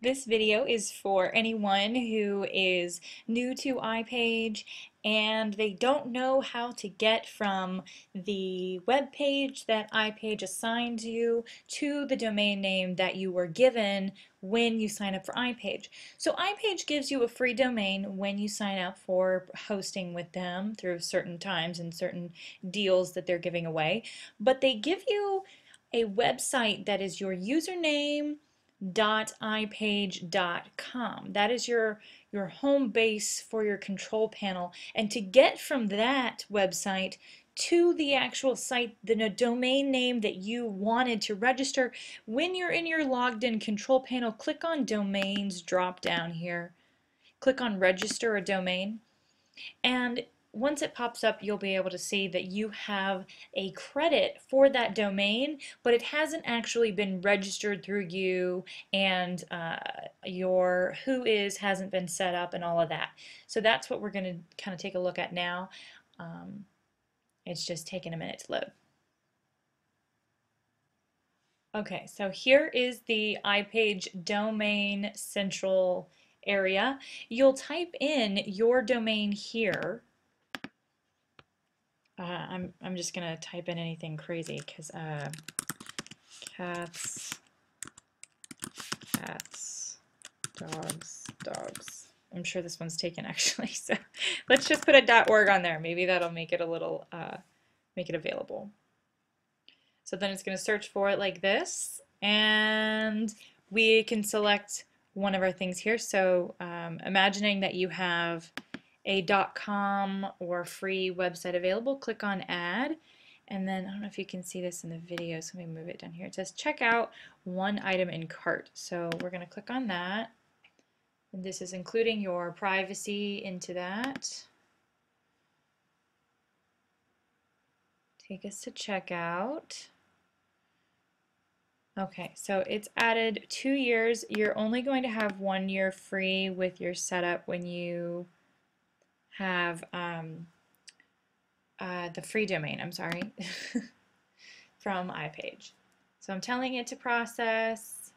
This video is for anyone who is new to iPage and they don't know how to get from the web page that iPage assigned you to the domain name that you were given when you sign up for iPage. So iPage gives you a free domain when you sign up for hosting with them through certain times and certain deals that they're giving away, but they give you a website that is your username .ipage.com. That is your, your home base for your control panel. And to get from that website to the actual site, the domain name that you wanted to register, when you're in your logged in control panel, click on Domains drop down here. Click on Register a Domain. And once it pops up, you'll be able to see that you have a credit for that domain, but it hasn't actually been registered through you and uh, your Whois hasn't been set up and all of that. So that's what we're going to kind of take a look at now. Um, it's just taking a minute to load. Okay, so here is the iPage domain central area. You'll type in your domain here uh, I'm, I'm just going to type in anything crazy because uh, cats, cats, dogs, dogs. I'm sure this one's taken actually. So let's just put a dot .org on there. Maybe that'll make it a little, uh, make it available. So then it's going to search for it like this. And we can select one of our things here. So um, imagining that you have a dot .com or free website available, click on add. And then, I don't know if you can see this in the video, so let me move it down here. It says check out one item in cart. So we're going to click on that. And this is including your privacy into that. Take us to checkout. Okay, so it's added two years. You're only going to have one year free with your setup when you have um, uh, the free domain, I'm sorry, from iPage. So I'm telling it to process.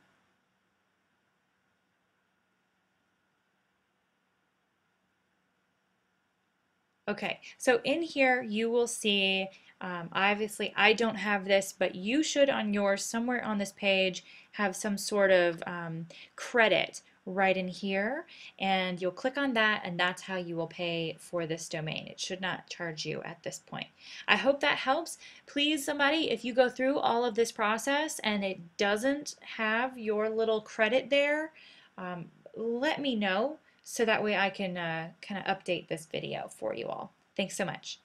Okay, so in here you will see, um, obviously I don't have this, but you should on yours, somewhere on this page, have some sort of um, credit right in here and you'll click on that and that's how you will pay for this domain. It should not charge you at this point. I hope that helps. Please somebody if you go through all of this process and it doesn't have your little credit there um, let me know so that way I can uh, kind of update this video for you all. Thanks so much.